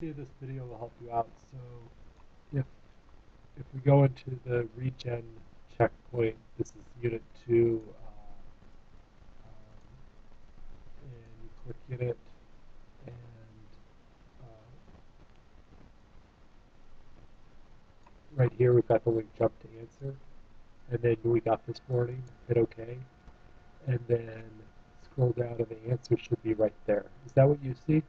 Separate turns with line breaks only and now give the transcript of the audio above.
hopefully this video will help you out. So if if we go into the regen checkpoint, this is unit two, uh, um, and you click Unit, and uh, right here we've got the link jump to answer, and then we got this warning, hit OK, and then scroll down and the answer should be right there. Is that what you see?